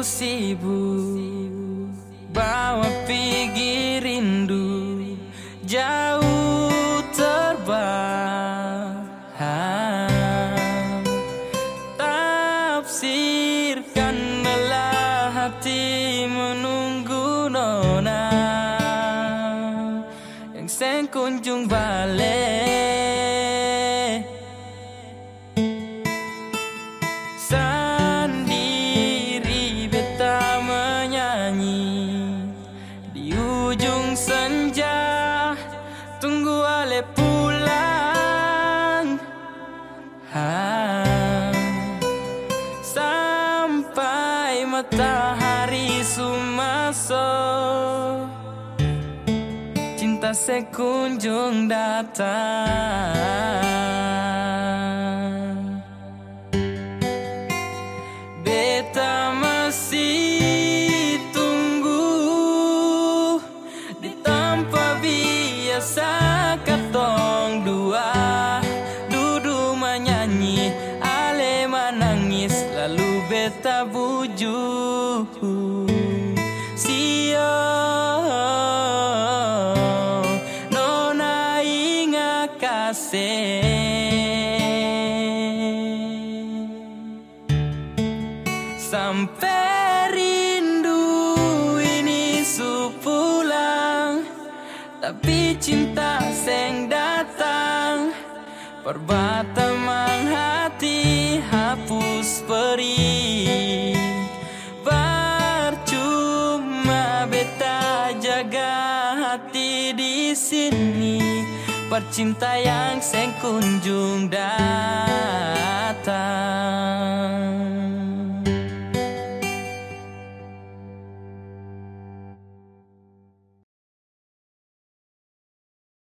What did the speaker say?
sibuk Bawa pergi rindu Jauh terbang Tafsirkanlah hati menunggu nona Yang sen kunjung balik Pulang. Ha. Sampai matahari sumaso. Cinta sekunjung datang. Beta masih tunggu Di tempat biasa beta bujuk Sio Nona ingat kasih Sampai rindu ini pulang Tapi cinta seng datang. Perbatamang hati hapus perih hati di sini. Percinta yang seng kunjung datang